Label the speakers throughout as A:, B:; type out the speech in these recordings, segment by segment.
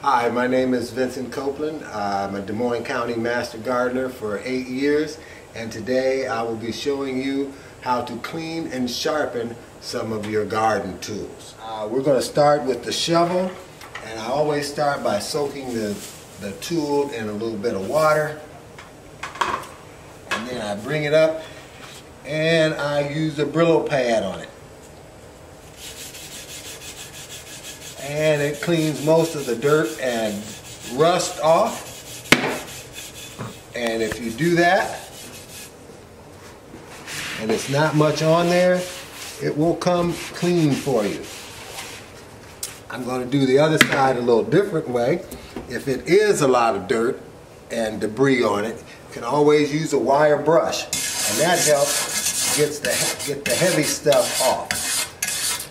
A: Hi, my name is Vincent Copeland. I'm a Des Moines County Master Gardener for eight years and today I will be showing you how to clean and sharpen some of your garden tools. Uh, we're going to start with the shovel and I always start by soaking the, the tool in a little bit of water and then I bring it up and I use a Brillo pad on it. And it cleans most of the dirt and rust off. And if you do that, and it's not much on there, it will come clean for you. I'm going to do the other side a little different way. If it is a lot of dirt and debris on it, you can always use a wire brush, and that helps gets the, get the heavy stuff off.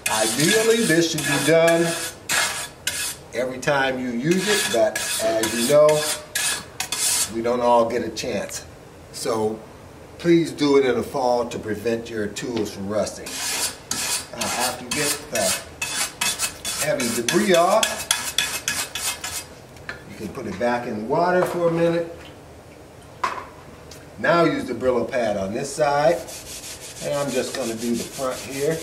A: Ideally, this should be done every time you use it, but as you know, we don't all get a chance. So please do it in the fall to prevent your tools from rusting. Uh, after you get the heavy debris off, you can put it back in water for a minute. Now use the Brillo pad on this side, and I'm just going to do the front here.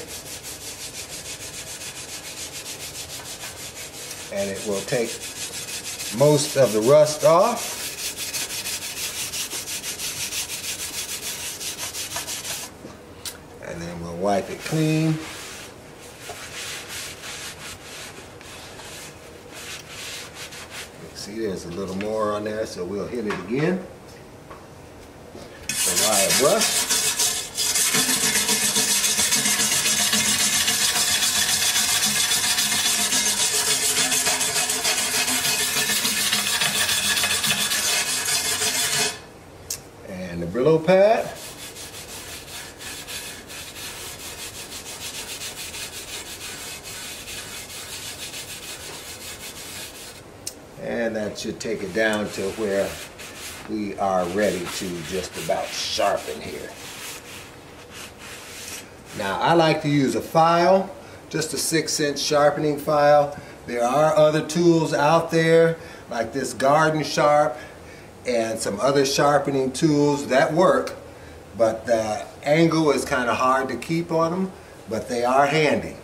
A: And it will take most of the rust off. And then we'll wipe it clean. See there's a little more on there so we'll hit it again. The wire brush. Brillo pad. And that should take it down to where we are ready to just about sharpen here. Now I like to use a file, just a six inch sharpening file. There are other tools out there like this Garden Sharp and some other sharpening tools that work but the angle is kind of hard to keep on them but they are handy.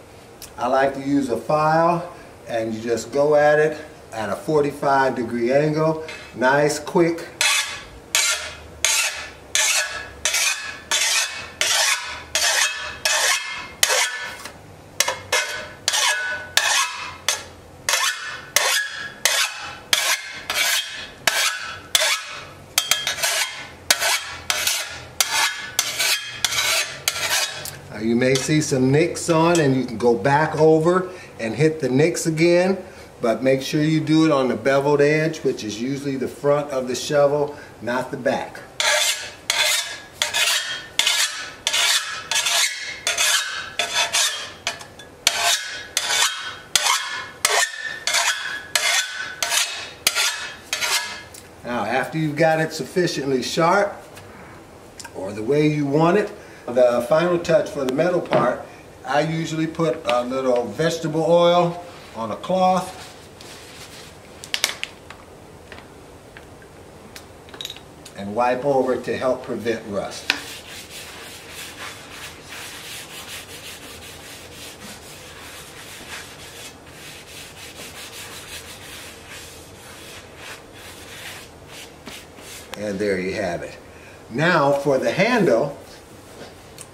A: I like to use a file and you just go at it at a 45 degree angle nice quick you may see some nicks on and you can go back over and hit the nicks again but make sure you do it on the beveled edge which is usually the front of the shovel not the back. Now after you've got it sufficiently sharp or the way you want it the final touch for the metal part, I usually put a little vegetable oil on a cloth and wipe over to help prevent rust. And there you have it. Now for the handle,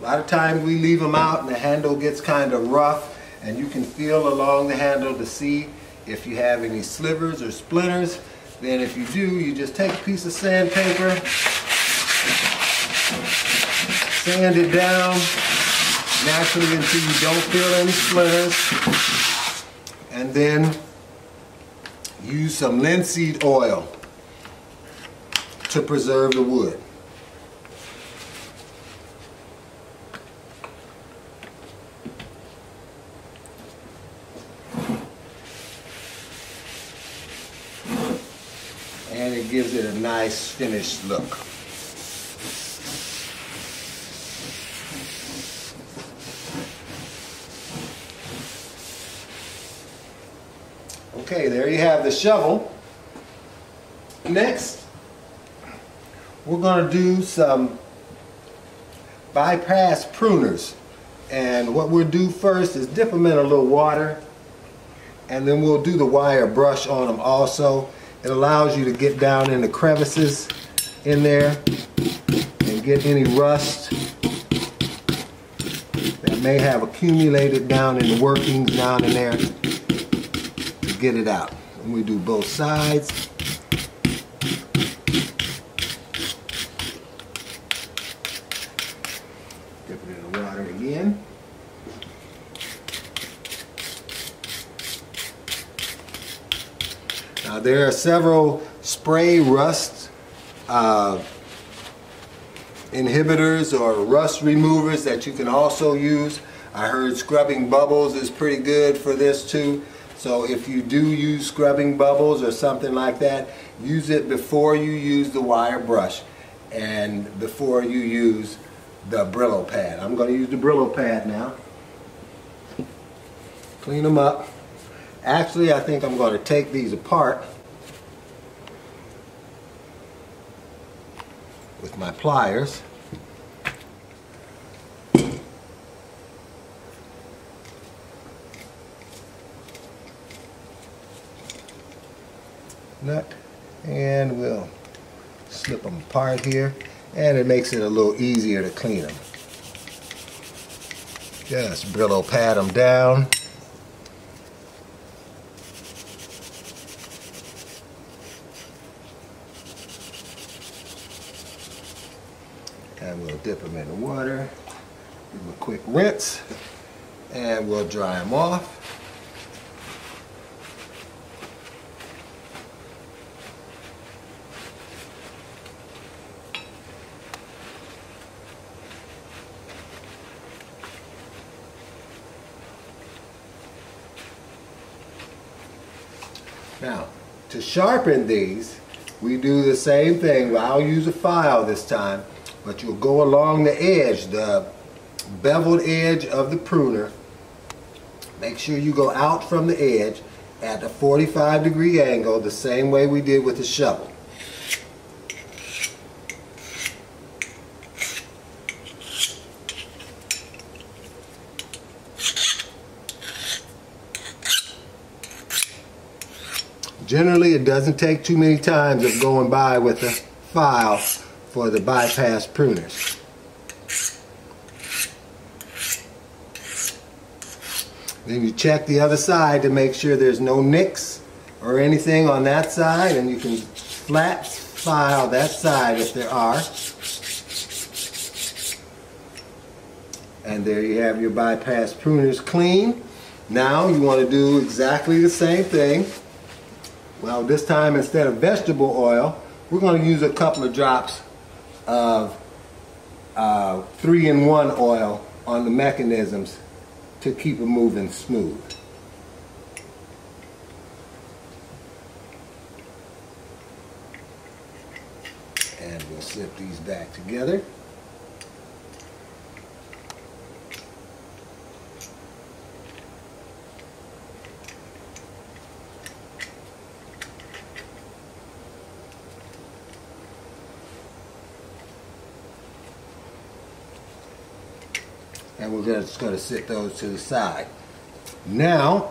A: lot of times we leave them out and the handle gets kind of rough and you can feel along the handle to see if you have any slivers or splinters. Then if you do, you just take a piece of sandpaper, sand it down naturally until you don't feel any splinters. And then use some linseed oil to preserve the wood. And it gives it a nice finished look. Okay, there you have the shovel. Next, we're going to do some bypass pruners. And what we'll do first is dip them in a little water and then we'll do the wire brush on them also. It allows you to get down in the crevices in there and get any rust that may have accumulated down in the workings down in there to get it out. And we do both sides. Dip it in the water again. Now there are several spray rust uh, inhibitors or rust removers that you can also use. I heard scrubbing bubbles is pretty good for this too. So if you do use scrubbing bubbles or something like that, use it before you use the wire brush and before you use the Brillo pad. I'm going to use the Brillo pad now. Clean them up. Actually, I think I'm going to take these apart with my pliers. Nut and we'll slip them apart here and it makes it a little easier to clean them. Just Brillo pat them down. And we'll dip them in the water, give them a quick rinse, and we'll dry them off. Now, to sharpen these, we do the same thing. but I'll use a file this time, but you'll go along the edge, the beveled edge of the pruner. Make sure you go out from the edge at a 45 degree angle, the same way we did with the shovel. Generally, it doesn't take too many times of going by with a file for the bypass pruners. Then you check the other side to make sure there's no nicks or anything on that side and you can flat file that side if there are. And there you have your bypass pruners clean. Now you want to do exactly the same thing. Well, this time instead of vegetable oil, we're going to use a couple of drops of uh, 3-in-1 oil on the mechanisms to keep it moving smooth. And we'll slip these back together. And we're just going to sit those to the side. Now,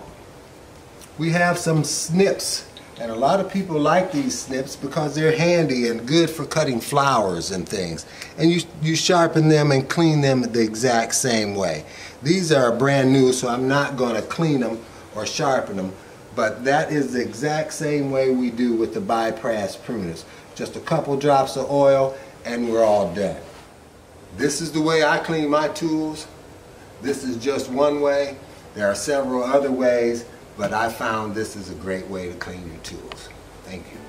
A: we have some snips, and a lot of people like these snips because they're handy and good for cutting flowers and things. And you, you sharpen them and clean them the exact same way. These are brand new, so I'm not going to clean them or sharpen them, but that is the exact same way we do with the bypass pruners. Just a couple drops of oil and we're all done. This is the way I clean my tools. This is just one way. There are several other ways, but I found this is a great way to clean your tools. Thank you.